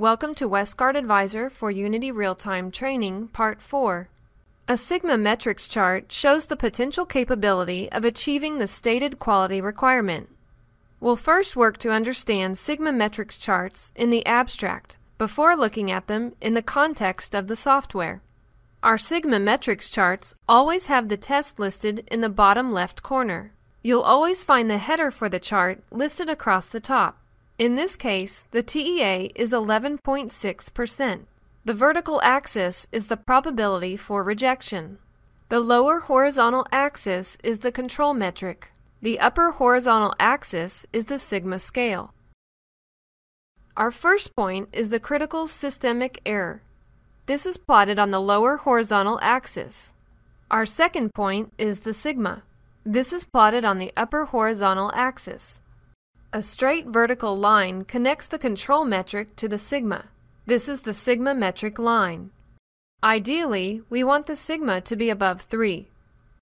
Welcome to Westgard Advisor for Unity Real-Time Training, Part 4. A Sigma metrics chart shows the potential capability of achieving the stated quality requirement. We'll first work to understand Sigma metrics charts in the abstract before looking at them in the context of the software. Our Sigma metrics charts always have the test listed in the bottom left corner. You'll always find the header for the chart listed across the top. In this case, the TEA is 11.6%. The vertical axis is the probability for rejection. The lower horizontal axis is the control metric. The upper horizontal axis is the sigma scale. Our first point is the critical systemic error. This is plotted on the lower horizontal axis. Our second point is the sigma. This is plotted on the upper horizontal axis. A straight vertical line connects the control metric to the sigma. This is the sigma metric line. Ideally, we want the sigma to be above 3.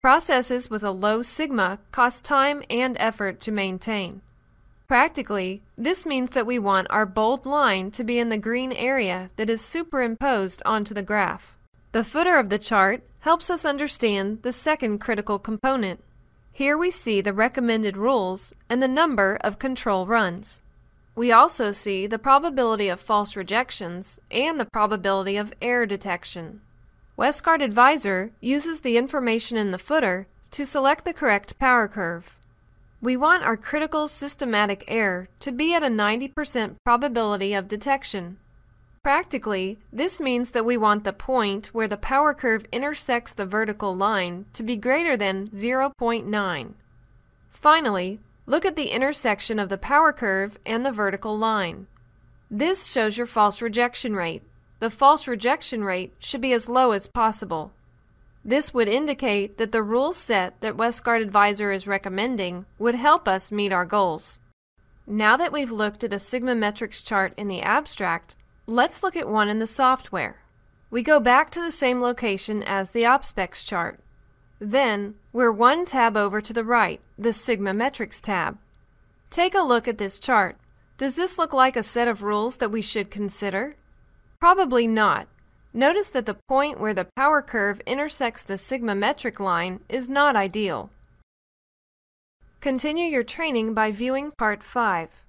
Processes with a low sigma cost time and effort to maintain. Practically, this means that we want our bold line to be in the green area that is superimposed onto the graph. The footer of the chart helps us understand the second critical component. Here we see the recommended rules and the number of control runs. We also see the probability of false rejections and the probability of error detection. Westgard Advisor uses the information in the footer to select the correct power curve. We want our critical systematic error to be at a 90% probability of detection. Practically, this means that we want the point where the power curve intersects the vertical line to be greater than 0.9. Finally, look at the intersection of the power curve and the vertical line. This shows your false rejection rate. The false rejection rate should be as low as possible. This would indicate that the rule set that Westgard Advisor is recommending would help us meet our goals. Now that we've looked at a Sigma metrics chart in the abstract, Let's look at one in the software. We go back to the same location as the OpSpecs chart. Then, we're one tab over to the right, the Sigma Metrics tab. Take a look at this chart. Does this look like a set of rules that we should consider? Probably not. Notice that the point where the power curve intersects the sigma metric line is not ideal. Continue your training by viewing Part 5.